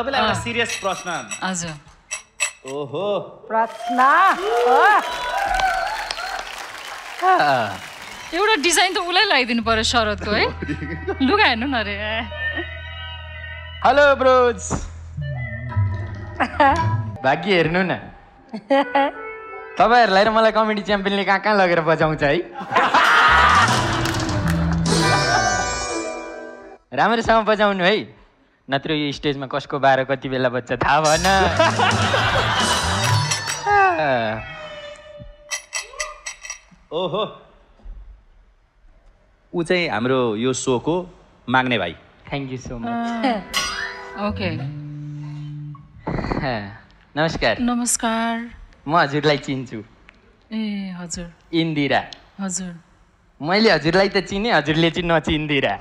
तपाईँलाई एउटा सिरियस प्रश्न। हजुर। ओहो। प्रश्न? एउटा डिजाइन त उसलाई लगाइदिनु पर्यो शरदको है? लुगा हेर्नु न अरे। हेलो ब्रोज भाग्य हेर्नु न। तपाईँहरूलाई र मलाई कमेडी च्याम्पियनले कहाँ कहाँ लगेर बजाउँछ है? राम्रोसँग बजाउनु है? नत्र यो स्टेजमा कसको बाह्र कति बेला बज्छ थाहा भएन। ओहो। ऊ चाहिँ हाम्रो यो सोको माग्ने भाइ। Thank you so much okay. नमस्कार। नमस्कार। म हजुरलाई चिन्छु। ए हजुर। इन्दिरा। हजुर। मैले हजुरलाई त चिने हजुरले चाहिँ नचिन्दिरा।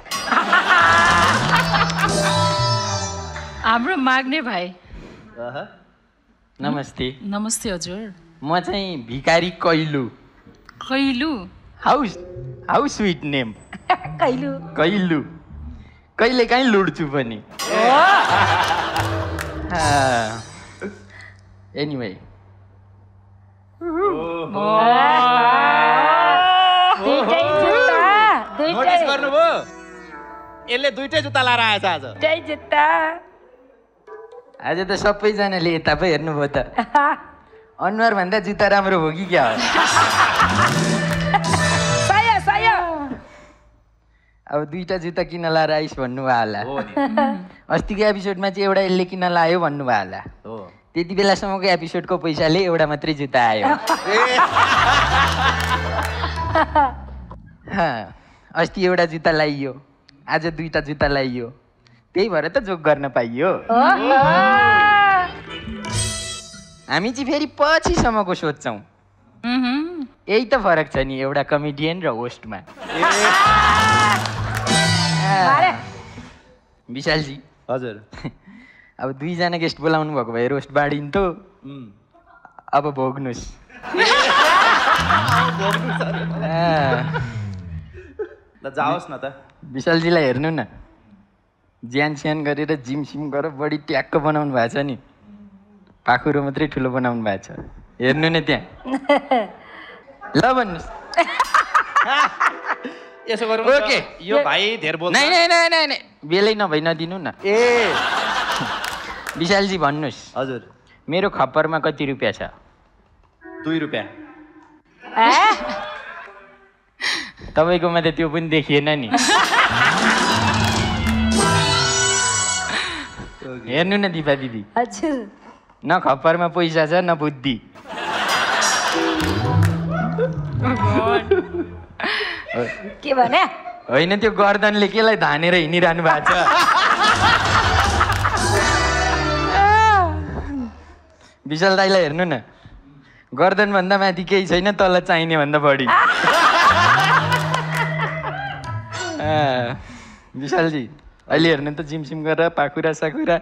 हाम्रो माग्ने भाइ। नमस्ते। नमस्ते हजुर। म चाहिँ भिकारी कैलु। कैलु। हाउस हाउ स्विट नेम कहिलु कैलु। कहिले काहीँ लुड्छु पनि। एनिवे यसले दुइटै जुत्ता लाएर आएछ आज। जुत्ता। आज त सबैजनाले यता पो हेर्नुभयो त। अनुहार भन्दा जुत्ता राम्रो हो कि क्या हो? सय सय अब दुईवटा जुत्ता किन लाएर आइस भन्नुभयो होला? हो नि। अस्तिको एपिसोडमा चाहिँ एउटा यसले किन लायो भन्नुभयो होला? हो। त्यति बेलासम्मको एपिसोडको पैसाले एउटा मात्रै जुत्ता आयो। हाँ, अस्ति एउटा जुत्ता लाइयो आज दुईवटा जुत्ता लाइयो। त्यही भएर त जोक गर्न पाइयो। हामी चाहिँ फेरि पछिसम्मको सोध्छौँ। यही त फरक छ नि एउटा कमेडियन र होस्टमा विशालजी। हजुर। अब दुईजना गेस्ट बोलाउनु भएको भए रोस्ट बाँडिन्थ्यो अब भोग्नुहोस् जाओस् न त। विशालजीलाई हेर्नु न। ज्यान स्यान गरेर जिम सिम गरेर बडी ट्याक्क बनाउनु भएको छ नि। पाखुरो मात्रै ठुलो बनाउनु भएको छ। हेर्नु न त्यहाँ। ल भन्नुहोस्। यसो गरौँ ओके। यो भाइ धेर बोल्छ। नै नै नै नै नै। बेलै नभई नदिनु न। ए। विशालजी भन्नुहोस्। हजुर। मेरो खप्परमा कति रुपियाँ छ? दुई रुपियाँ। तपाईँकोमा त त्यो पनि देखिएन नि। हेर्नु न दिपा दिदी। हजुर न खप्परमा पैसा छ न बुद्धि। के भने? होइन त्यो गर्दनले केलाई धानेर हिँडिरहनु भएको छ? विशाल दाईलाई हेर्नु न। गर्दनभन्दा माथि केही छैन तल चाहिने भन्दा बढी। विशालजी अहिले हेर्नु त जिम सिम गरेर पाखुरा साखुरा।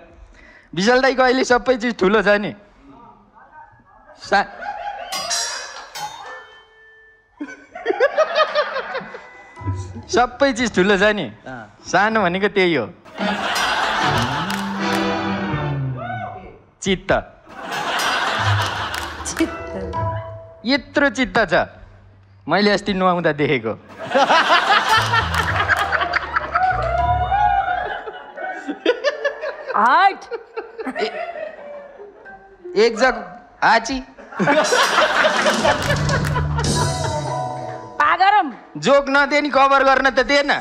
विशाल दाईको अहिले सबै चिज ठुलो छ नि। सा सबै चिज ठुलो छ नि। सानो भनेको त्यही हो। चित्त। यत्रो चित्त छ। मैले अस्ति नुहाउँदा देखेको। हट एक जग आची। पागरम। जोक नदिए नि कभर गर्न त दिएन।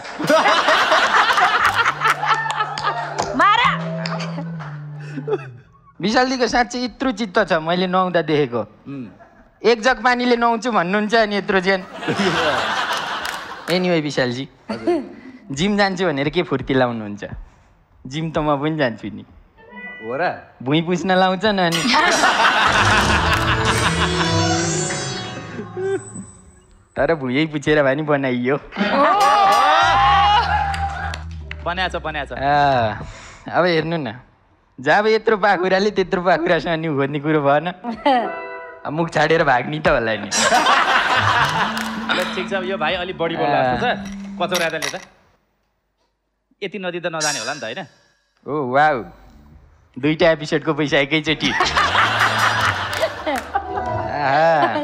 मारा। विशालजीको साँच्चै यत्रो चित्त छ मैले नुहाउँदा देखेको। एक जग पानीले नुहाउँछु भन्नुहुन्छ अनि यत्रो ज्यान। एनिवे विशालजी जिम जान्छु भनेर के फुर्ती लाउनुहुन्छ? जिम त म पनि जान्छु नि। हो र। भुइँ पुस्न लाउँछन् अनि। तर भुइँ पुछेर भए नि बनाइयो। बनाएछ बनाएछ। आ, अब हेर्नु न। जब यत्रो पाखुराले त्यत्रो पाखुरासँग नि खोज्ने कुरो भएन। अब मुख छाडेर भाग्ने त होला नि। ठिक छ यो भाइ अलिक बढी बोल्नु कचौराले त। यति नदी त नजाने होला नि त होइन? Oh wow. दुईटा एपिसोडको पैसा एकैचोटि आहा,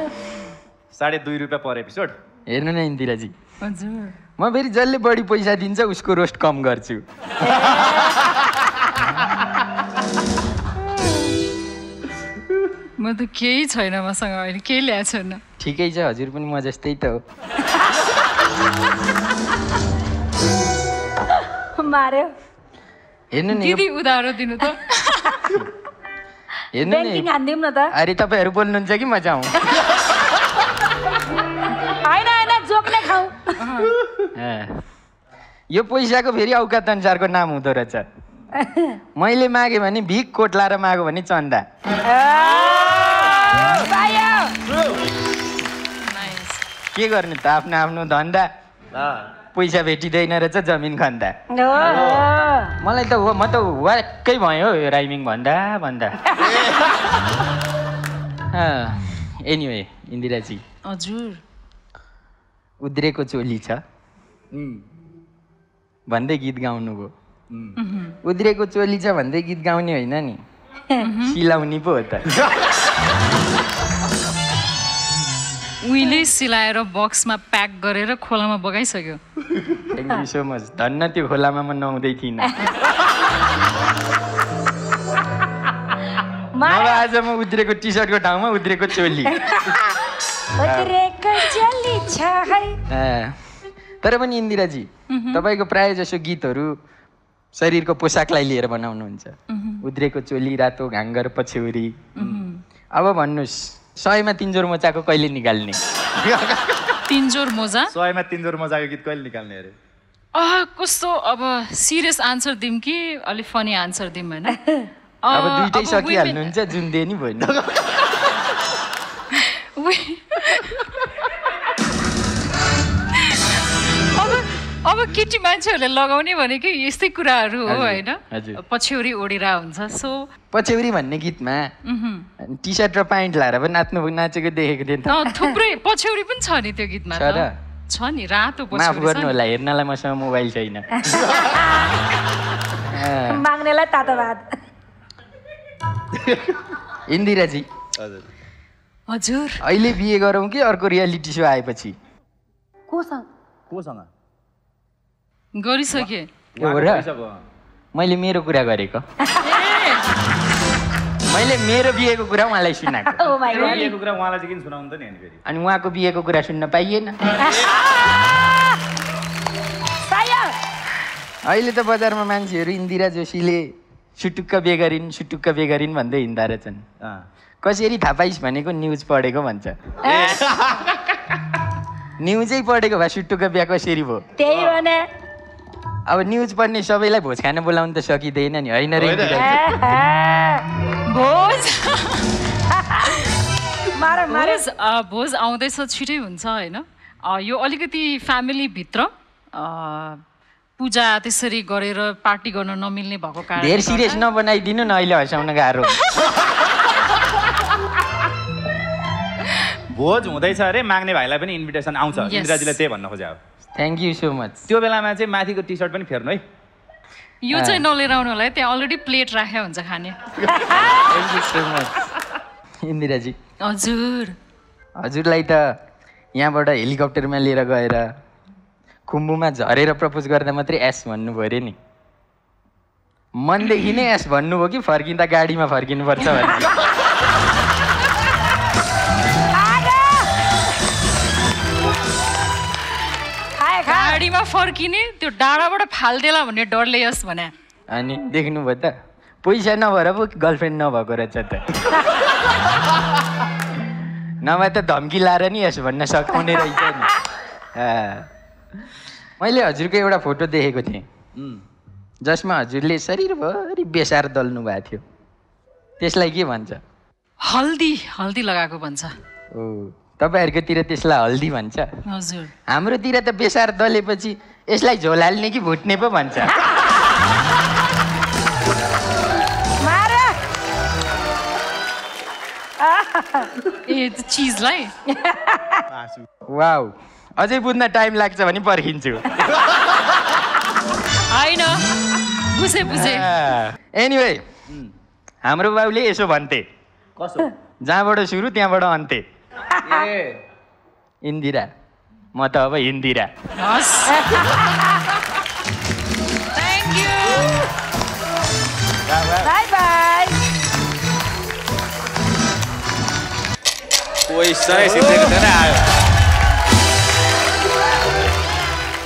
साढे दुई रुपियाँ पर एपिसोड हेर्नु न इन्दिराजी हजुर म फेरि जसले बढी पैसा दिन्छ उसको रोस्ट कम गर्छु म त केही छैन मसँग अहिले केही ल्याएको छैन ठिकै छ हजुर पनि म जस्तै त हो मार्यो हेर्नु नि यो- दिदी उधारो दिनु त हेर्नु ब्याङ्किङ नि हानिदिउँ न त अरे तपाईँहरू बोल्नुहुन्छ कि म जाउँ होइन होइन जोक्ने खाउँ अँ। यो पैसाको फेरि औकात अनुसारको नाम हुँदो रहेछ मैले मागेँ भने भिख कोट लाएर मागो भने चन्दा के गर्ने त आफ्नो आफ्नो धन्दा पैसा भेटिँदैन रहेछ जमिन खन्दा। हो मलाई त हो म त वाक्कै भयो यो राइमिङ भन्दा भन्दा। एनिवे इन्दिराजी। हजुर। उद्रेको चोली छ। भन्दै गीत गाउनुभयो। उद्रेको चोली छ भन्दै गीत गाउने होइन नि। सिलाउने पो हो त। उहिले सिलाएर बक्समा प्याक गरेर खोलामा बगाइसक्यो। थ्याङ्क यू सो मच धन्न त्यो खोलामा म नुहाउँदै थिइनँ। मार्यो आज म उद्रेको टी सर्टको ठाउँमा उद्रेको चोली। उत्रेको चली छ है अँ, तर पनि इन्दिराजी तपाईँको प्राय जसो गीतहरू शरीरको पोसाकलाई लिएर बनाउनुहुन्छ। उद्रेको चोली रातो घाङ्गर पछ्यौरी। अब भन्नुहोस् सयमा तिनजोर मोचाको कहिले निकाल्ने? तिनजोर मोजा? सयमा तिनजोर मजाको गीत कहिले निकाल्ने अरे? अह कस्तो अब सिरियस आन्सर दिउँ कि अलिक फनी आन्सर दिउँ होइन? अब दुइटै सकिहाल्नुहुन्छ जुन दिए नि भयो अब केटी मान्छेहरूले लगाउने भनेको यस्तै कुराहरू हो होइन। पछ्यौरी ओढिरहेको हुन्छ सो पछ्यौरी भन्ने गीतमा टी सर्ट र प्यान्ट लाएर पनि नाच्नु नाचेको देखेको थिएँ थुप्रै पछ्यौरी पनि छ नि त्यो गीतमा छ नि रातो माफ पछ्यौरी छ गर्नु। होला हेर्नलाई मसँग मोबाइल छैन। माग्नेलाई तातो भात इन्दिराजी। हजुर। हजुर। अहिले बिहे गरौँ कि अर्को रियालिटी सो आएपछि? कोसँग? कोसँग? गरिसके। मैले मेरो कुरा गरेको। मैले मेरो बिहेको कुरा उहाँलाई सुनाएको। ओ माई गॉड बिहेको कुरा उहाँलाई चाहिँ किन सुनाउनु त नि अनि फेरि। अनि उहाँको बिहेको कुरा सुन्न पाइएन। अहिले त बजारमा मान्छेहरू इन्दिरा जोशीले सुटुक्क बे गरिन् सुटुक्क बे गरिन् भन्दै हिँड्दा रहेछन्। अँ। कसरी थाहा पाइस् भनेको न्युज पढेको भन्छ। न्युजै पढेको भए सुटुक्क बिहा कसरी भयो? त्यही भने अब न्युज पढ्ने सबैलाई भोज खान बोलाउनु त सकिँदैन नि होइन? भोज? मार मार। भोज आउँदैछ छिटै हुन्छ होइन? अ, यो अलिकति फ्यामिलीभित्र अ, पूजा त्यसरी गरेर पार्टी गर्न नमिल्ने भएको कारण धेर सिरियस नबनाइदिनु न अहिले हँसाउन गाह्रो। भोज हुँदैछ अरे माग्ने भाइलाई पनि इन्भिटेसन आउँछ. इन्दिराजीले त्यही भन्न अब। थ्याङ्क यू सो मच त्यो बेलामा चाहिँ माथिको टी सर्ट पनि फेर्नु है। यो चाहिँ नलिएर आउनु होला है त्यहाँ अलरेडी प्लेट राखेको हुन्छ खाने। थ्याङ्क यू सो मच इन्दिराजी हजुर। हजुरलाई त यहाँबाट हेलिकप्टरमा लिएर गएर खुम्बुमा झरेर प्रपोज गर्दा मात्रै एस भन्नुभयो अरे नि। मनदेखि नै एस भन्नुभयो कि फर्किँदा गाडीमा फर्किनुपर्छ भने गाडीमा फर्किने त्यो डाँडाबाट फाल्देला भन्ने डरले यस भने। अनि देख्नुभयो त पैसा नभएर पो गर्लफ्रेन्ड नभएको रहेछ त। नभए त धम्की लाएर नि यस भन्न सकाउने रहेछ नि। मैले हजुरको एउटा फोटो देखेको थिएँ। जसमा हजुरले शरीरभरि बेसार दल्नु भएको थियो। त्यसलाई के भन्छ? हल्दी हल्दी लगाएको भन्छ। ओ। तपाईँहरूकोतिर त्यसलाई हल्दी भन्छ। हजुर। हाम्रोतिर त बेसार दलेपछि यसलाई झोल हाल्ने कि भुट्ने पो भन्छ। ए चिजलाई? वाउ। अझै बुझ्न टाइम लाग्छ भने पर्खिन्छु। होइन। बुझे बुझे। एनिवे हाम्रो बाबुले यसो भन्थे। कसो? जहाँबाट सुरु त्यहाँबाट अन्ते ए इन्दिरा म त अब इन्दिरा हस् थ्याङ्क यू बाई बाई क्वेसनै सिद्धेको थिएन आयो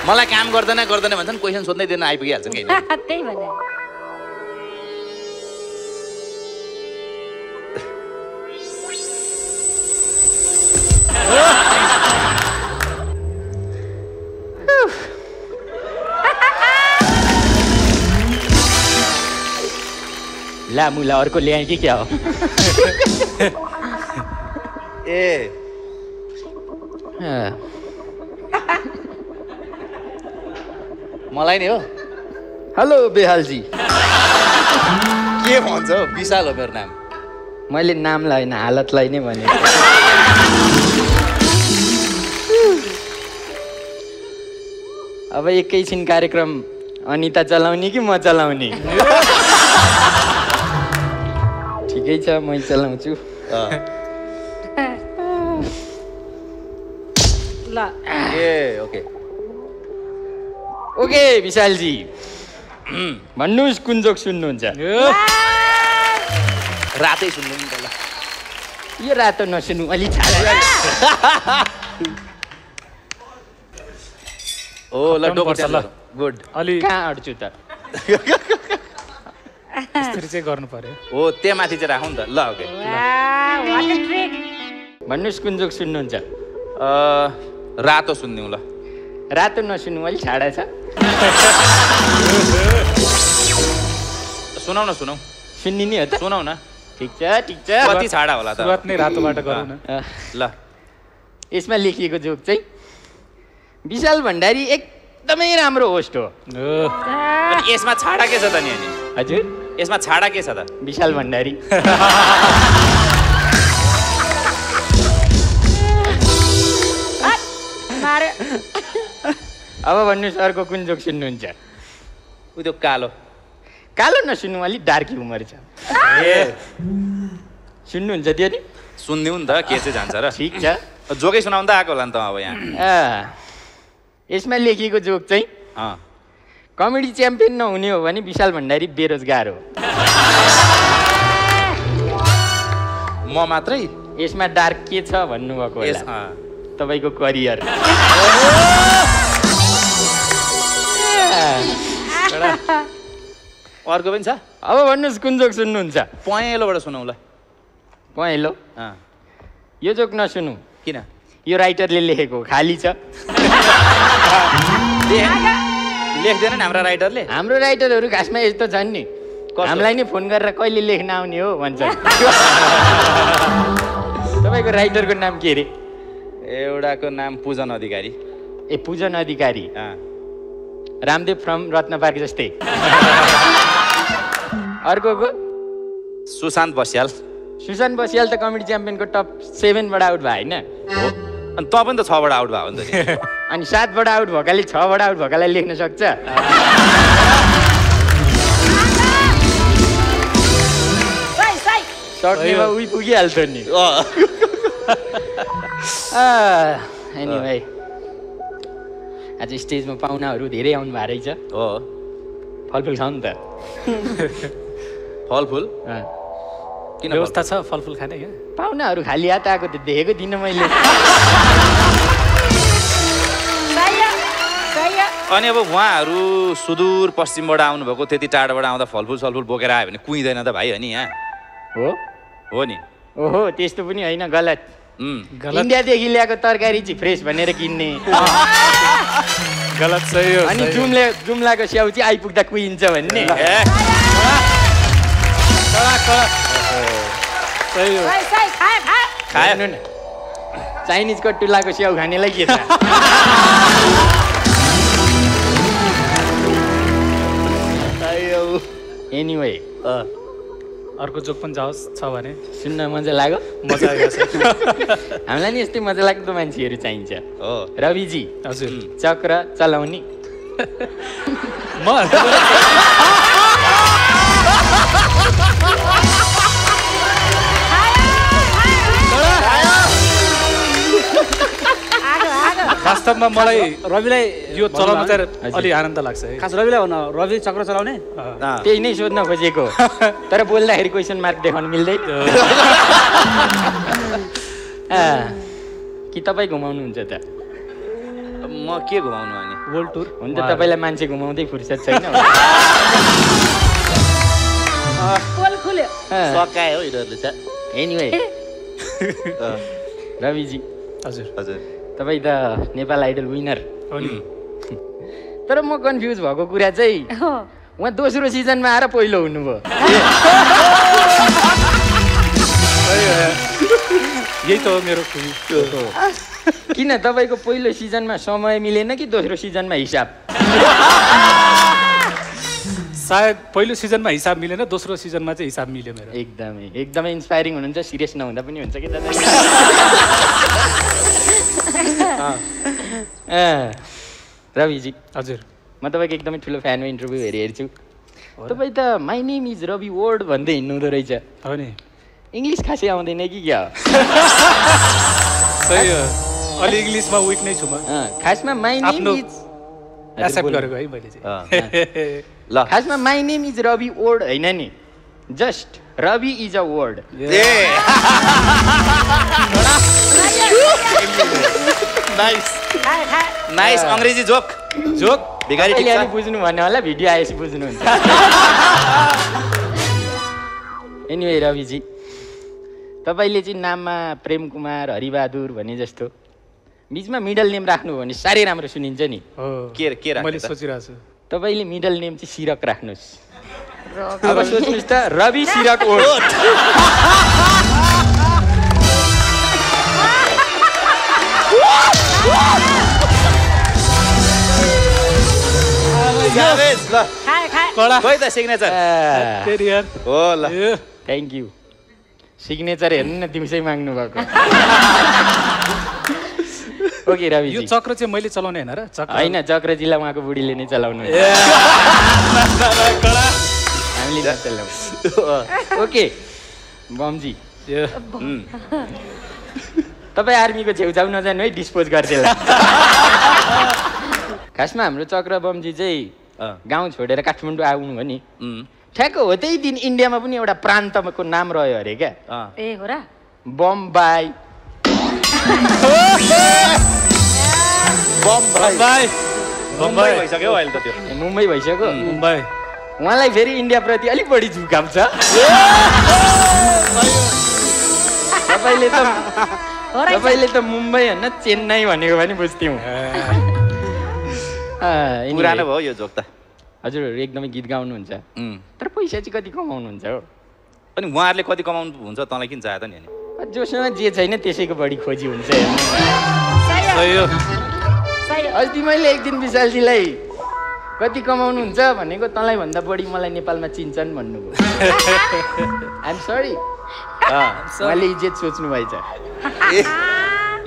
मलाई काम गर्दैन गर्दैन भन्छन् क्वेसन सोध्नै दिन आइपुगिहाल्छ कि त्यही भने ला मुला अर्को ल्याएँ कि क्या हो? ए। मलाई नि हो। हेलो बेहालजी। के भन्छ हौ विशाल हो मेरो नाम। मैले नामलाई होइन हालतलाई नै भनेको। अब एकैछिन कार्यक्रम अनिता चलाउने कि म चलाउने? ठिकै छ मै चलाउँछु। ल। ए ओके। ओके विशालजी। भन्नुहोस् कुन जोक सुन्नुहुन्छ? रातै सुन्नु नि त ल। यो रातो नसुन्नु अलि छाडा हो ल डोको पर्छ ल। गुड अलि कहाँ अड्छु त यसरी चाहिँ गर्नु पर्यो हो त्यहाँ माथि चाहिँ राखौँ नि त ल ओके भन्नुहोस् कुन जोक सुन्नुहुन्छ अँ, रातो सुनिदिउँ ल रातो नसुन्नु अलिक छाडा छ सुनाउ न सुनाउ सुन्निने हो त सुनाउ न ठिक छ ठिक छ कति छाडा होला त नै रातोबाट गरौँ न ल यसमा लेखिएको जोक चाहिँ विशाल भण्डारी एकदमै राम्रो होस्ट हो। यसमा छाडा के छ त नि अनि हजुर। यसमा छाडा के छ त? विशाल भण्डारी। अब भन्नुहोस् अर्को कुन जोक सुन्नुहुन्छ? उ त्यो कालो। कालो नसुन्नु अलिक डार्की उमर छ। ए। सुन्नुहुन्छ त्यो नि? सुनिदिउँ नि त के चाहिँ जान्छ र। ठिक छ। जोकै सुनाउनु त आएको होला नि त अब यहाँ। यसमा लेखिएको जोक चाहिँ अँ। कमेडी च्याम्पियन नहुने हो भने विशाल भण्डारी बेरोजगार हो। म मात्रै? यसमा डार्क के छ भन्नुभएको। तपाईँको करियर। अर्को पनि छ? अब भन्नुहोस् कुन जोक सुन्नुहुन्छ? पहेँलोबाट सुनाउँ ल पहेँलो? अँ। यो जोक नसुनु। किन? यो राइटरले लेखेको खाली छ। लेख- लेख्दैन नि हाम्रा राइटरले हाम्रो राइटरहरू खासमा यस्तो छन् नि? हामीलाई नि फोन गरेर कहिले लेख्न आउने हो भन्छ तपाईँको राइटरको नाम के अरे? एउटाको नाम पूजन अधिकारी। ए पूजन अधिकारी। रामदेव फ्रम रत्न पार्क जस्तै। अर्कोको सुशान्त बस्याल। सुशान्त बसियाल त कमेडी च्याम्पियनको टप सेभेनबाट आउट भयो होइन। हो। अनि त पनि त छबाट आउट भयो नि त। अनि सातबाट आउट भएकाले छबाट आउट भएकालाई लेख्न सक्छ। उही पुगिहाल्छ नि। अँ। एनिवे आज स्टेजमा पाहुनाहरू धेरै आउनु भएको रहेछ। हो फलफुल खाउँ नि त। फलफुल। किन व्यवस्था छ फलफुल खाने क्या? पाहुनाहरू खाली हात आएको त देखेको थिइनँ मैले? अनि अब उहाँहरू सुदूर पश्चिमबाट आउनुभएको त्यति टाढाबाट आउँदा फलफुल सलफुल बोकेर आयो भने कुहिँदैन त भाइ हो नि यहाँ हो? हो नि। ओहो त्यस्तो पनि होइन गलत। इन्डियादेखि ल्याएको तरकारी चाहिँ फ्रेस भनेर किन्ने। गलत सही हो अनि। जुम्ले जुम्लाको स्याउ चाहिँ आइपुग्दा कुहिन्छ भन्ने। चाइनिजको टुलाको स्याउ खानेलाई के छ एनिवे अँ। अर्को जोक पनि जाओस् छ भने। सुन्न मजा लाग्यो। मजा छ हामीलाई नि यस्तै मजा लाग्दो मान्छेहरू चाहिन्छ। हो। रविजी हजुर। चक्र चलाउने। म वास्तवमा मलाई रविलाई यो चाहिँ अलि आनन्द लाग्छ है। खास रविलाई भन्नु रवि चक्र चलाउने? त्यही नै सोध्न खोजेको। तर बोल्दाखेरि क्वेसन मार्क देखाउनु मिल्दै कि तपाईँ घुमाउनुहुन्छ त? म के घुमाउनु अनि? वर्ल्ड टुर हुन्छ तपाईँलाई मान्छे घुमाउँदै फुर्सद छैन। पोल खुल्यो सकाए हो यिनीहरूले चाहिँ एनिवे अँ, रविजी हजुर हजुर तपाईँ त नेपाल आइडल विनर हो नि तर म कन्फ्युज भएको कुरा चाहिँ हो। उहाँ दोस्रो सिजनमा आएर पहिलो हुनुभयो यही त हो मेरो किन तपाईँको पहिलो सिजनमा समय मिलेन कि दोस्रो सिजनमा हिसाब सायद पहिलो सिजनमा हिसाब मिलेन दोस्रो सिजनमा चाहिँ हिसाब मिल्यो मेरो। एकदमै एकदमै इन्सपाइरिङ हुनुहुन्छ सिरियस नहुँदा पनि हुन्छ कि अँ, रविजी हजुर। म तपाईँको एकदमै ठुलो फ्यान हो इन्टरभ्यू हेरि हेर्छु तपाईँ त my name is Ravi word भन्दै हिँड्नु हुँदो रहेछ। हो नि। इङ्ग्लिस खासै आउँदैन कि क्या? सही हो। अलि इङ्ग्लिसमा विक नै छु म। खासमा माई नेम इज एक्सेप्ट गरेको है मैले चाहिँ। ल। खासमा my name is Ravi word होइन नि just Ravi is a word nice Angrezi joke joke भिखारी बुझ्नु भन्ने होला भिडियो आएपछि बुझ्नुहुन्छ एनिवे रविजी तपाईँले चाहिँ नाममा प्रेम कुमार हरिबहादुर भने जस्तो बिचमा मिडल नेम राख्नु हो भने साह्रै राम्रो सुनिन्छ नि के के राख्ने मैले? सोचिरहेको छु तपाईँले मिडल नेम चाहिँ सिरक राख्नुहोस्। अब सोच्नुहोस् त रवि सिरक ए, थ्याङ्क यू सिग्नेचर हेर्नु न दिउँसै माग्नु भएको ओके यो रविजी चक्र चाहिँ मैले चलाउने होइन र? चक्र होइन चक्र जिल्ला उहाँको बुढीले नै चलाउनु हामीले ओके बमजी। तपाईँ आर्मीको छेउछाउ नजानु है डिस्पोज गरिदिएला खासमा हाम्रो चक्र बमजी चाहिँ अँ। गाउँ छोडेर काठमाडौँ आउनु हो नि। ठ्याक्क हो त्यही दिन इन्डियामा पनि एउटा प्रान्तको नाम रह्यो अरे क्या। ए हो र? बम्बाई बम्बाई मुम्बई बम्बाई भइसक्यो हौ अहिले त त्यो ए, मुम्बई भइसक्यो मुम्बई उहाँलाई फेरि इन्डियाप्रति अलिक बढी झुकाम छ तपाईँले त तपाईँले त मुम्बई होइन चेन्नई भनेको पनि बुझ्थ्यौँ। पुरानो भयो यो जोक त। हजुरहरू एकदमै गीत गाउनुहुन्छ। तर पैसा चाहिँ कति कमाउनुहुन्छ हो? अनि उहाँहरूले कति कमाउनु हुन्छ तँलाई किन चाह्यो त नि जोसँग जे छैन त्यसैको बढी खोजी हुन्छ अस्ति मैले एक दिन विशालजीलाई कति कमाउनुहुन्छ भनेको तँलाई भन्दा बढी मलाई नेपालमा चिन्छन् भन्नुभयो। आइएम सरी उहाँले इज्जत सोच्नु भएछ।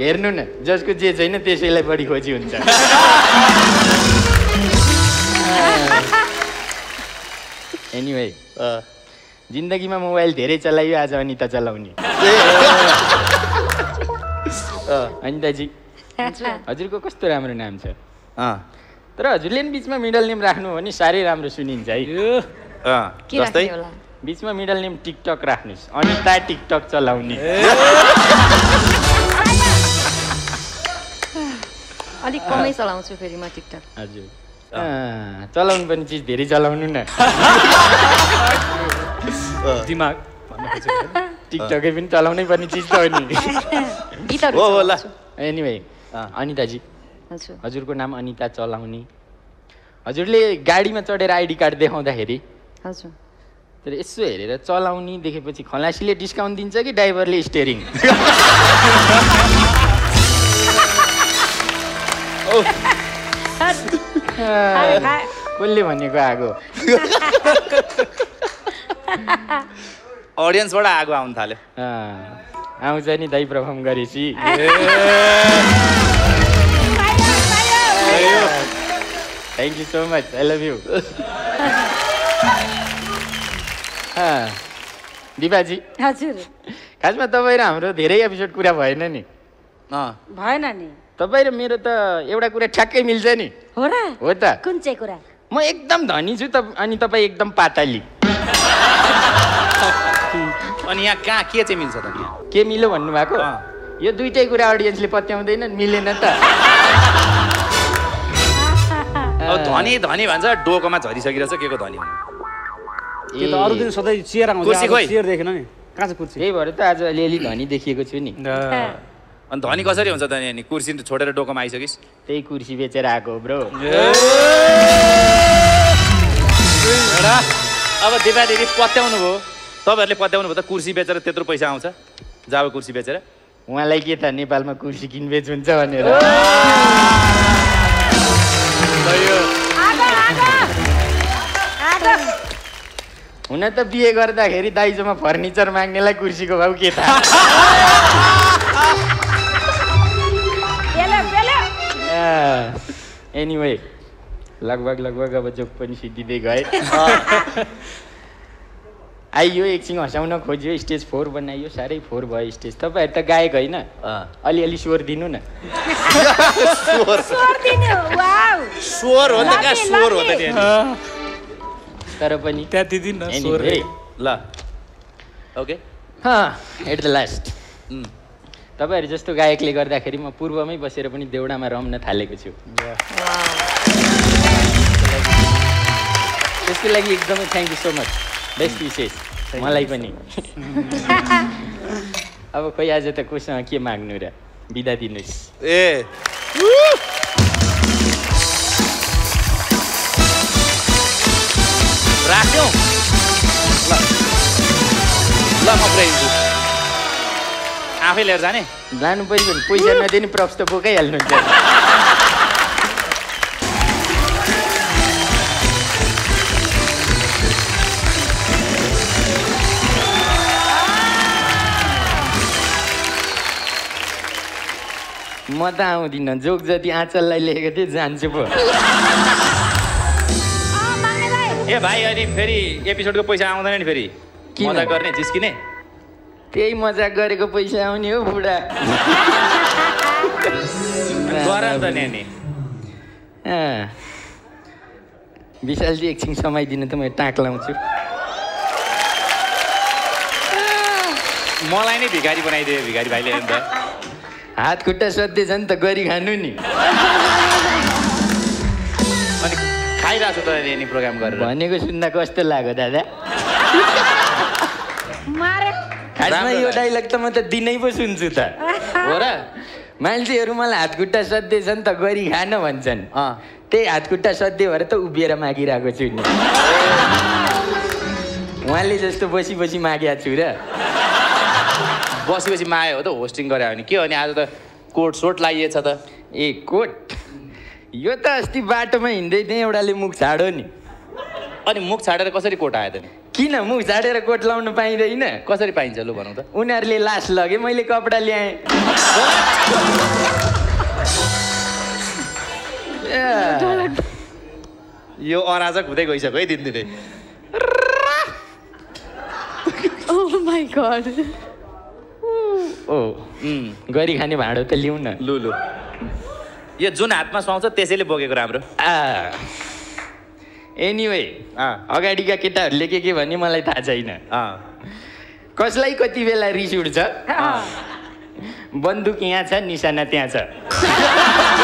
हेर्नु न जसको जे छैन त्यसैलाई बढी खोजी हुन्छ। एनिवे अँ। जिन्दगीमा मोबाइल धेरै चलाइयो आज अनिता चलाउने। अनिताजी। हजुरको कस्तो राम्रो नाम छ? अँ, तर हजुरले नि बिचमा मिडल नेम राख्नु हो भने साह्रै राम्रो सुनिन्छ है। जस्तै? बिचमा मिडल नेम टिकटक राख्नुहोस्। अनिता टिकटक चलाउने। अलिक कमै चलाउँछु फेरि म टिकटक हजुर। अँ, चलाउनु पर्ने चिज धेरै चलाउनु न। दिमाग। भन्न खोजेको होइन? टिकटकै पनि चलाउनै पर्ने चिज त हो नि। हो एनिवे। अनिताजी। हजुर। हजुरको नाम अनिता चलाउने। हजुरले गाडीमा चढेर आइडी कार्ड देखाउँदाखेरि हजुर। तर यसो हेरेर चलाउने देखेपछि खलासीले डिस्काउन्ट दिन्छ कि ड्राइभरले स्टेरिङ कसले भनेको आगो? अडियन्सबाट आगो आउनु थाल्यो। आउँछ नि दाइ पर्फर्म गरेपछि। Thank you so much I love you दिपाजी। हजुर। खासमा तपाईँ र हाम्रो धेरै एपिसोड कुरा भएन नि। अँ, भएन नि। तपाईँ र मेरो त एउटा कुरा ठ्याक्कै मिल्छ नि। हो र? हो त। कुन चाहिँ कुरा? म एकदम धनी छु त अनि तपाईँ एकदम पातली। अनि यहाँ कहाँ के चाहिँ मिल्छ त यहाँ? के मिल्यो भन्नुभएको। यो दुइटै कुरा अडियन्सले पत्याउँदैन मिलेन त। अब धनी धनी भन्छ डोकोमा झरिसकिरहेछ के को धनी अरू दिन सधैँ चियर। चियर देखेन नि। कहाँ छ कुर्सी? त्यही भएर त आज अलिअलि धनी देखिएको छु नि। अनि धनी कसरी हुन्छ त नि? अनि कुर्सी छोडेर डोकोमा आइसकिस्? त्यही कुर्सी बेचेर आएको हो ब्रो। एउटा। अब दिपादेवी पत्याउनु भयो तपाईँहरूले पत्याउनु भयो त कुर्सी बेचेर त्यत्रो पैसा आउँछ? जाब कुर्सी बेचेर। उहाँलाई के थाहा नेपालमा कुर्सी किनबेच हुन्छ भनेर। हुन त बिहे गर्दाखेरि दाइजोमा फर्निचर माग्नेलाई कुर्सीको भाउ के थाहा? एनिवे लगभग लगभग अब जोक पनि सिद्धिँदै गए। आइयो एकछिन हँसाउन खोज्यो स्टेज फोर बनाइयो साह्रै फोर भयो स्टेज। तपाईँहरू त गायक होइन। अलिअलि स्वर दिनु न। स्वर दिनु वाउ। स्वर हो नि त कहाँ लकी, स्वर हो त लकी। नि अनि? तर पनि ल। Okay at the last. तपाईँहरू जस्तो गायकले गर्दाखेरि म पूर्वमै बसेर पनि देउडामा रम्न थालेको छु। त्यसको लागि एकदमै thank you so much best विशेष मलाई पनि अब खोइ आज त कोसँग के माग्नु र बिदा दिनुहोस् ए राख्यौ ल ल म पुऱ्याइदिन्छु आफै लिएर जाने लानु पऱ्यो भने पैसा नदिने प्रप्स त बोकाइहाल्नुहुन्छ म त आउँदिनँ। जोक जति आँचललाई लेखेको थिएँ जान्छु पो। ए भाइ अनि फेरि एपिसोडको पैसा आउँदैन नि फेरि? मजा गर्ने जिस्किने? त्यही मजाक गरेको पैसा आउने हो बुढा। गर त। विशालजी एकछिन समय दिनु त म टाँक लाउँछु। मलाई नै भिखारी बनाइदियो भिखारी भाइले अन्त। हात खुट्टा सोध्दै छ नि त गरी खानु नि। अनि खाइरहेको छु त नि प्रोग्राम गरेर? भनेको सुन्दा कस्तो लाग्यो दादा? मारे। खासमा यो। डाइलग त म त दिनै पो सुन्छु त। हो र? मान्छेहरू मलाई हात खुट्टा सोध्दै छन् त गरी खान भन्छन्। अँ। त्यही हात खुट्टा सोध्दै भएर त उभिएर मागिरहेको छु नि। उहाँले जस्तो बसी बसी मागेको छु र। बसी बसी मायो हो त होस्टिङ गरे भने के हो नि आज त कोट सोट लागिएछ त। ए कोट? यो त अस्ति बाटोमा हिँड्दै थिएँ एउटाले मुख छाडो नि। अनि मुख छाडेर कसरी कोट आयो त नि? किन मुख छाडेर कोट लाउनु पाइँदैन? कसरी पाइन्छ लु भनौँ त। उनीहरूले लास लगे मैले कपडा ल्याएँ। यो अराजक हुँदै गइसक्यो है दिनदिनै। Oh. ओ गरी खाने भाँडो त लिउँ न। लु लु। यो जुन हातमा सुहाउँछ त्यसैले बोकेको राम्रो। एनिवे अँ अगाडिका केटाहरूले के के भने मलाई थाहा छैन। अँ कसलाई कति बेला रिस उठ्छ? बन्दुक यहाँ छ निशाना त्यहाँ छ।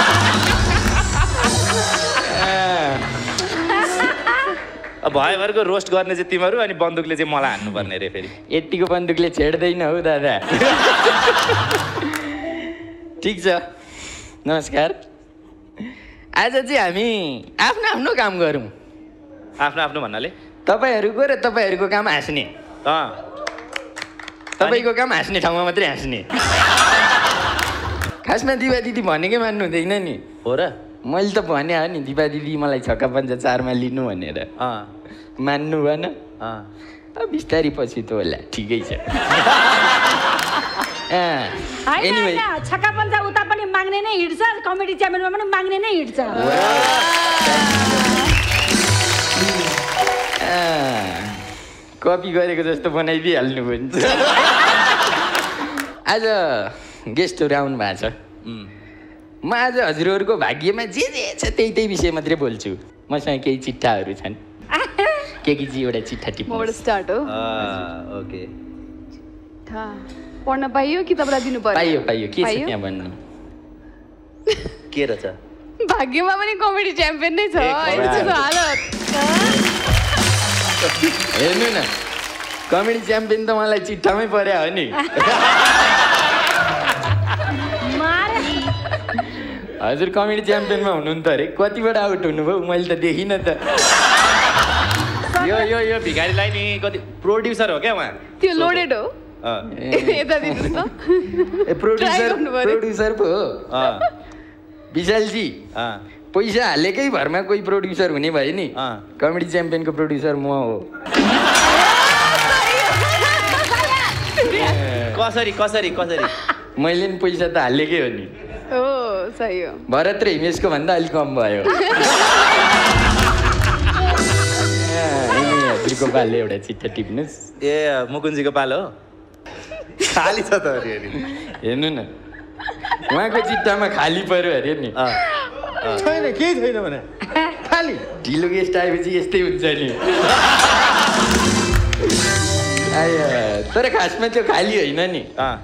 अब भयो भरको रोस्ट गर्ने चाहिँ तिमीहरू अनि बन्दुकले चाहिँ मलाई हान्नुपर्ने रे फेरि। यत्तिको बन्दुकले छेड्दैन हौ दादा। ठिक छ। नमस्कार। आज चाहिँ हामी आफ्नो आफ्नो काम गरौँ। आफ्नो आफ्नो भन्नाले? तपाईँहरूको र तपाईँहरूको काम हाँस्ने। अँ। तपाईँको काम हाँस्ने ठाउँमा मात्रै हाँस्ने। खासमा दिवा दिदी भनेकै मान्नु हुँदैन नि। हो र। मैले त भने हो नि दिवा दिदी मलाई छक्का पन्जा चारमा लिनु भनेर। अँ। मान्नु भएन बिस्तारै पछि त होला ठिकै छ। छक्का पन्जा उता पनि माग्ने नै हिँड्छ कमेडी च्यानलमा पनि माग्ने नै हिँड्छ। कपी गरेको जस्तो बनाइदिइहाल्नु भयो आज गेस्टहरू आउनु भएको छ। म आज हजुरहरूको भाग्यमा जे जे छ त्यही त्यही विषय मात्रै बोल्छु। मसँग केही चिट्ठाहरू छन्। के के जी एउटा चिट्ठा मबाट टिप्नु स्टार्ट हो ओके पढ्न पाइयो कि तपाईँलाई दिनु पर्यो पाइयो पाइयो के छ? त्यहाँ भन्नु के रहेछ भाग्यमा पनि कमेडी च्याम्पियन नै छ हालत हेर्नु न कमेडी च्याम्पियन त मलाई चिट्ठामै पर्या हो नि हजुर कमेडी च्याम्पियनमा हुनुहुन्छ अरे कतिबाट आउट हुनुभयो मैले त देखिनँ त यो यो यो भिखारीलाई नि कति प्रोड्युसर हो क्या उहाँ? त्यो लोडेड हो। यता दिनुहोस् त ए प्रोड्युसर। प्रोड्युसर पो हो। विशालजी पैसा हालेकै भरमा कोही प्रोड्युसर हुने भयो नि। कमेडी च्याम्पियनको प्रोड्युसर म हो। कसरी कसरी कसरी? मैले नि पैसा त हालेकै हो नि। हो सही हो। भरत र हिमेशको भन्दा अलिक कम भयो। हजुरको पाले एउटा चिट्ठा टिप्नुहोस्। ए मुकुन्जीको पालो? हो खाली छ त अरे अरे। हेर्नु न। उहाँको चिट्ठामा खाली पर्यो अरे नि। छैन केही छैन भने। खाली। ढिलो गेस्ट आएपछि यस्तै हुन्छ नि। आया। तर खासमा त्यो खाली होइन नि। अँ,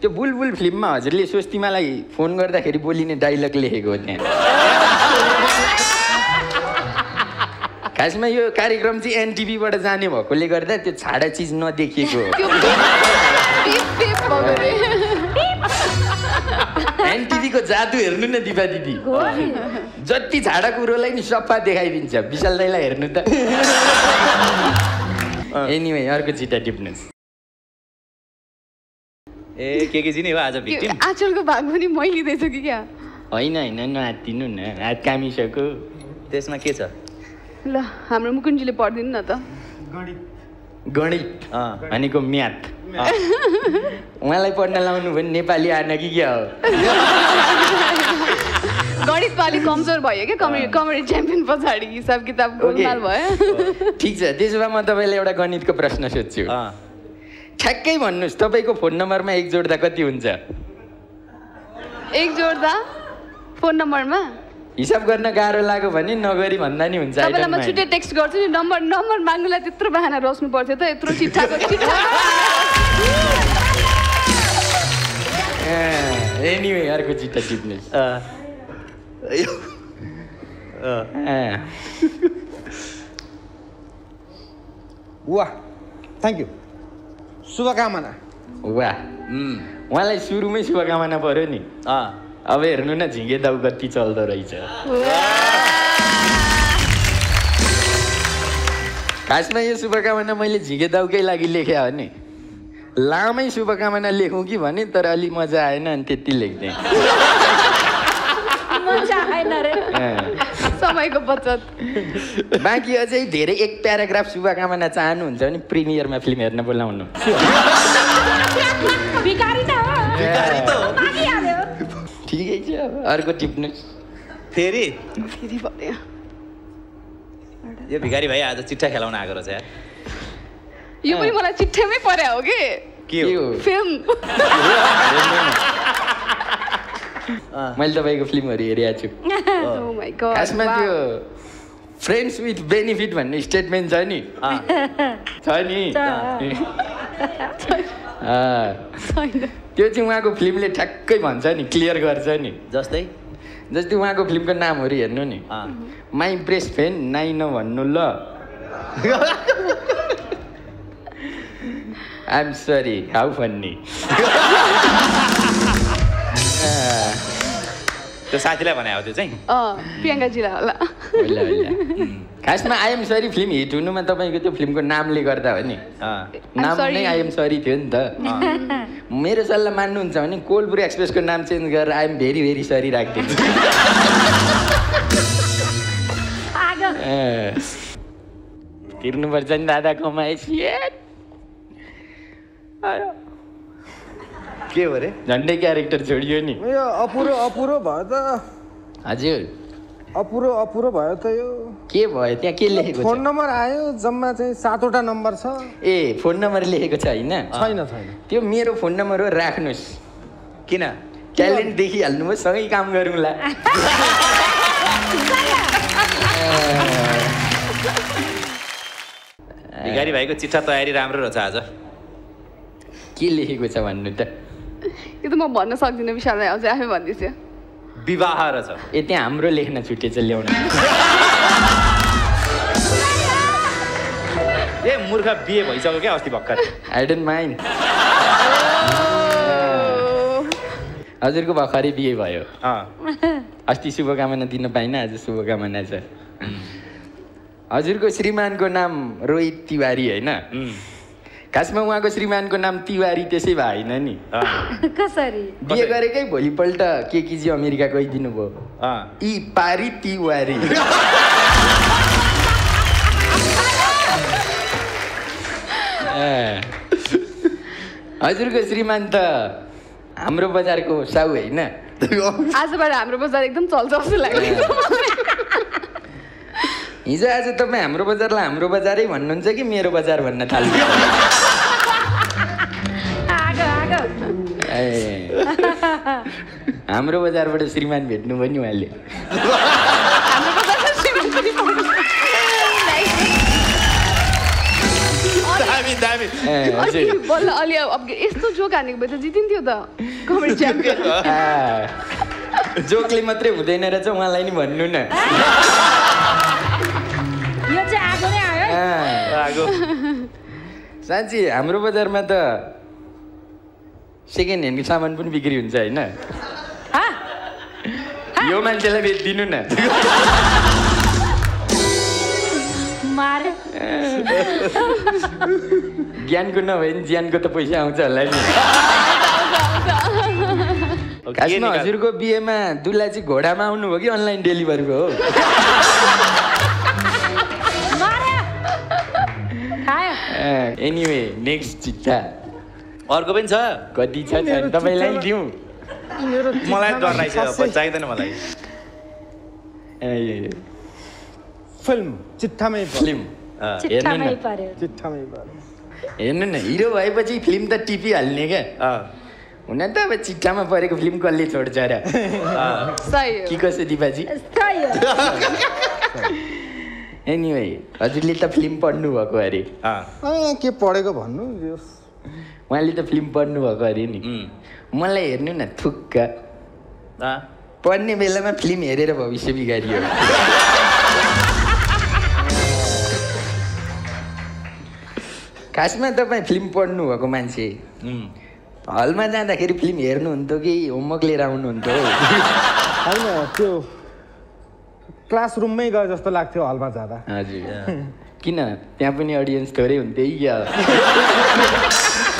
त्यो बुलबुल फिल्ममा हजुरले स्वस्तिमालाई फोन गर्दाखेरि बोलिने डाइलग लेखेको हो त्यहाँ। खासमा यो कार्यक्रम चाहिँ एनटिभीबाट जाने भएकोले गर्दा त्यो छाडा चिज नदेखिएको एनटिभीको जादु हेर्नु न दिपा दिदी। जति झाडा कुरोलाई नि सफा देखाइदिन्छ। विशाल दाइलाई हेर्नु त। एनिवे अर्को चिट्टा टिप्नुहोस्। ए के के जी नै हो आज भिक्टिम? आँचलको भाग पनि मै लिँदैछु कि क्या? होइन होइन नहातिनु न। हात कामिसक्यो त्यसमा के छ? ल हाम्रो मुकुन्जीले पढिदिनु न त। गणित। अँ, भनेको म्याथ। उहाँलाई पढ्न लाउनु भने नेपाली आएन कि क्या हो? गणित पालि कमजोर भयो क्या कमेडी कमेडी च्याम्पियन पछाडि हिसाब किताब गोलमाल भयो। ठिक छ त्यसो भए म तपाईँलाई एउटा गणितको प्रश्न सोध्छु। ठ्याक्कै भन्नुहोस् तपाईँको फोन नम्बरमा एक जोड्दा कति हुन्छ? एक जोड्दा? फोन नम्बरमा? हिसाब गर्न गाह्रो लाग्यो भने नगरी भन्दा नि हुन्छ तपाईँलाई म. छुट्टै टेक्स्ट गर्छु नि नम्बर नम्बर माग्नुलाई त्यत्रो बाहना रच्नु पर्थ्यो त यत्रो चिट्ठाको चिट्ठा। एनिवे अर्को चिट्टा अँ, वाह थ्याङ्क यू शुभकामना। वाह। उहाँलाई सुरुमै शुभकामना पऱ्यो नि। अँ, अब हेर्नु न झिङ्गे दाउ कति चल्दो रहेछ। खासमा यो शुभकामना मैले झिङ्गे दाउकै लागि लेखेँ हो नि। लामै शुभकामना लेखौँ कि भने तर अलि मजा आएन अनि त्यति लेख्थेँ मजा आएन रे। अँ। समयको बचत। बाँकी अझै धेरै एक प्याराग्राफ शुभकामना चाहनुहुन्छ भने प्रिमियरमा फिल्म हेर्न बोलाउनु। अर्को टिप्नुहोस् फेरि? फेरि भन्यो। यो भिखारी भाइ आज चिट्ठा खेलाउन आएको रहेछ यार। यो पनि मलाई चिट्ठैमै पर्या हो कि? के हो? फिल्म मैले तपाईँको फिल्महरू हेरेको छु। Oh खासमा. त्यो फ्रेन्ड्स विथ बेनिफिट भन्ने स्टेटमेन्ट छ नि। छ नि। त्यो चाहिँ उहाँको फिल्मले ठ्याक्कै भन्छ नि क्लियर गर्छ नि। जस्तै? जस्तै उहाँको फिल्मको नामहरू हेर्नु नि। माई ब्रेस्ट फ्रेन्ड नाइ नभन्नु ल। I'm sorry how funny. त्यो साथीलाई भने हो त्यो चाहिँ अँ प्रियङ्काजीलाई होला होला होला खासमा आइएम सरी फिल्म हिट हुनुमा तपाईँको त्यो फिल्मको नामले गर्दा हो नि। अँ, नाम sorry. नै आइएम सरी थियो नि त। मेरो सल्लाह मान्नुहुन्छ भने कोलपुर एक्सप्रेसको नाम चेन्ज गरेर आइएम भेरी भेरी सरी अँ। तिर्नुपर्छ नि दादा कमाएपछि। के हो अरे? झन्डै क्यारेक्टर छोडियो नि। यो अपुरो अपुरो भयो त। हजुर। अपुरो अपुरो भयो त यो। के भयो? त्यहाँ के लेखेको फोन नम्बर आयो जम्मा चाहिँ सातवटा नम्बर छ। ए फोन नम्बर लेखेको छ होइन? छैन छैन। त्यो मेरो फोन नम्बर हो राख्नुहोस् किन? ट्यालेन्ट देखिहाल्नुभयो सँगै काम गरौँला। भिखारी भाइको चिठा तयारी राम्रो रहेछ आज। के लेखेको छ भन्नु त? यो त म भन्न सक्दिनँ विशाल राई अझै आफै भन्दैछु विवाह रहेछ ए त्यहाँ हाम्रो लेख्न छुटेछ ल्याउन। ए मूर्ख बिहे भइसक्यो क्या अस्ति भर्खर। आई डोन्ट माइन्ड हजुरको भर्खरै बिहे भयो। अँ। अस्ति शुभकामना दिन पाइनँ आज शुभकामना छ। हजुरको श्रीमानको नाम रोहित तिवारी होइन? खासमा उहाँको श्रीमानको नाम तिवारी त्यसै भए होइन नि। अँ, कसरी? बिहे गरेकै भोलिपल्ट के केजी अमेरिका गइदिनु भयो। अँ। यी पारी तिवारी। ए, हजुरको श्रीमान त हाम्रो बजारको साउ होइन। आजबाट हाम्रो बजार एकदम चल्छ जस्तो लाग्यो हिजो आज तपाईँ हाम्रो बजारलाई हाम्रो बजारै भन्नुहुन्छ कि मेरो बजार भन्न थाल्नु? हाम्रो बजारबाट श्रीमान भेट्नुभयो नि उहाँले। बल्ल अलि अब यस्तो जोक हानेको भए त जितिन्थ्यो त कमेडी च्याम्पियन जोकले मात्रै हुँदैन रहेछ उहाँलाई नि भन्नु न। यो चाहिँ आगो नै आयो है। आ, आगो। साँच्ची हाम्रो बजारमा त सेकेन्ड ह्यान्ड सामान पनि बिक्री हुन्छ होइन? यो मान्छेलाई बेचिदिनु न ज्ञानको नभए नि ज्यानको त पैसा आउँछ होला नि खासमा हजुरको बिहेमा दुल्हा चाहिँ घोडामा आउनुभयो कि अनलाइन डेलिभरीको हो एनिवे नेक्स्ट चिट्ठा अर्को पनि छ। कति छ तपाईँलाई दिउँ मलाई डर लाग्छ अब चाहिँदैन मलाई। ए, फिल्म चिट्ठामै पर्यो फिल्म। हेर्नु न। हिरो भएपछि फिल्म त टिपिहाल्ने क्या। अँ, हुन त अब चिट्ठामा परेको फिल्म कसले छोड्छ र? अँ। सही हो। कि कसो दिपाजी सही हो। एनिवे हजुरले त फिल्म पढ्नु भएको अरे के पढेको भन्नु उहाँले त फिल्म पढ्नु भएको अरे नि। मलाई हेर्नु न थुक्क। अँ। पढ्ने बेलामा फिल्म हेरेर भविष्य बिगारियो। खासमा तपाईँ फिल्म पढ्नु भएको मान्छे हलमा जाँदाखेरि फिल्म हेर्नुहुन्थ्यो कि होमवर्क लिएर आउनुहुन्थ्यो? होइन त्यो क्लासरुममै गए जस्तो लाग्थ्यो हलमा जाँदा। हजुर। किन? त्यहाँ पनि अडियन्स थोरै हुन्थ्यो है क्या?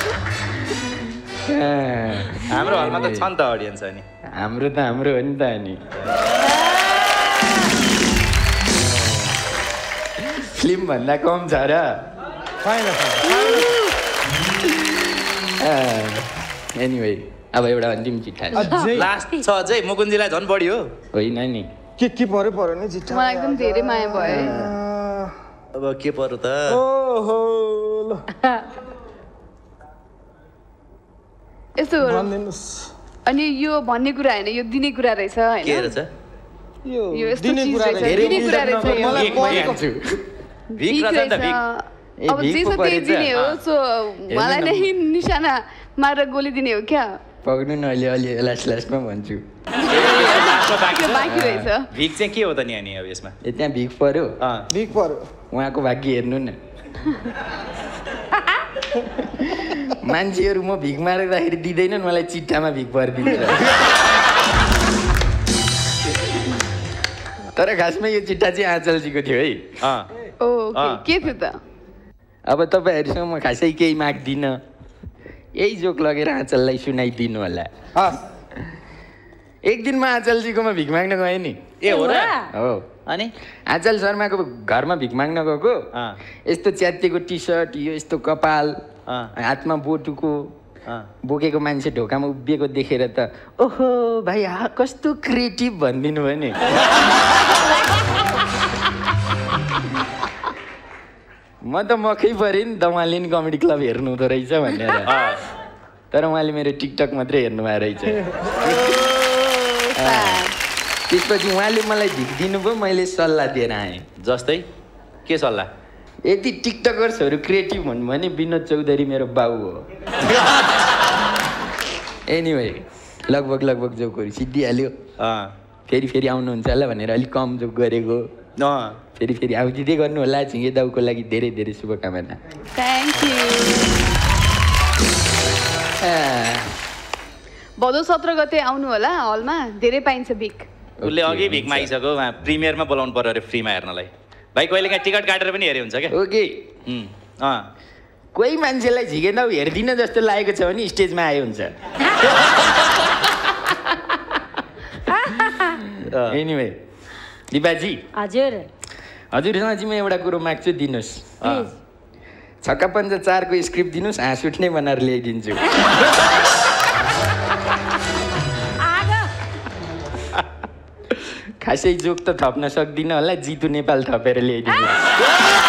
हाम्रो हलमा त छ नि त अडियन्स अनि। हाम्रो त हाम्रो हो नि त अनि। फिल्म भन्दा कम छ र। एनिवे अब एउटा अन्तिम चिठा लास्ट छ अझै मुकुन्जीलाई झन् बढी हो। होइन नि। के के पऱ्यो पऱ्यो नि चिट्ठा मलाई एकदम धेरै माया भयो अब के पर्यो त? ओहो ल। यस्तो अनि यो भन्ने कुरा होइन यो दिने कुरा रहेछ अब जे छ त्यही? दिने हो सो मलाई न। निशाना मारेर गोली दिने हो क्या? पक्नु न अहिले अलि लास्ट लास्टमा भन्छु। भिख चाहिँ के हो त नि अनि अब यसमा? ए त्यहाँ भिख पर्यो? अँ, भिख पऱ्यो उहाँको भाग्य हेर्नु न। मान्छेहरू म भिख मार्दाखेरि दिँदैनन् मलाई चिट्ठामा भिख परिदिन्छ तर खासमा यो चिट्ठा चाहिँ आँचलजीको थियो है। के थियो त अब तपाईँहरूसँग म खासै केही माग्दिनँ यही जोक लगेर आँचललाई सुनाइदिनु होला हस् एक दिन म आँचलजीकोमा भिख माग्न गएँ नि। ए हो र? हो। अनि? आँचल शर्माको घरमा भिख माग्न गएको। यस्तो च्यातिएको टी सर्ट यो यस्तो कपाल अँ, हातमा बोटुको अँ। बोकेको मान्छे ढोकामा उभिएको देखेर त ओहो भाइ हा कस्तो क्रिएटिभ भनिदिनु भयो नि। म त मकै परेँ नि त उहाँले नि कमेडी क्लब हेर्नु हुँदो रहेछ भनेर। तर उहाँले मेरो टिकटक मात्रै हेर्नुभएको रहेछ. त्यसपछि उहाँले मलाई भिख दिनुभयो मैले सल्लाह दिएर आएँ। जस्तै? के सल्लाह? यदि टिकटकर्सहरू क्रिएटिभ हुन् भने विनोद चौधरी मेरो बाउ हो। एनिवे लगभग लगभग जोकहरू सिद्धिहाल्यो। अँ। फेरि फेरि आउनुहुन्छ होला भनेर अलिक कम जोक गरेको। अँ। फेरि फेरि आउँदिँदै गर्नु होला झिङ्गे दाउको लागि धेरै धेरै शुभकामना। Thank you. भदौ सत्र गते आउनु होला हलमा धेरै पाइन्छ भिक उसले अघि भिख मागिसक्यो उहाँ प्रिमियरमा बोलाउनु पर्यो अरे फ्रीमा हेर्नलाई। भाइ कहिले काहीँ टिकट काटेर पनि हेरे हुन्छ क्या? ओके। अँ। कोही मान्छेलाई झिके दाउ हेर्दिनँ जस्तो लागेको छ भने स्टेजमा आयो हुन्छ। एनिवे दिपाजी। हजुर। हजुरसँग चाहिँ म एउटा कुरो माग्छु दिनुहोस्। छक्का पन्च चारको स्क्रिप्ट दिनुहोस् हाँस उठ्ने बनाएर ल्याइदिन्छु। खासै जोक त थप्न सक्दिनँ होला जितु नेपाल थपेर ल्याइदिनु।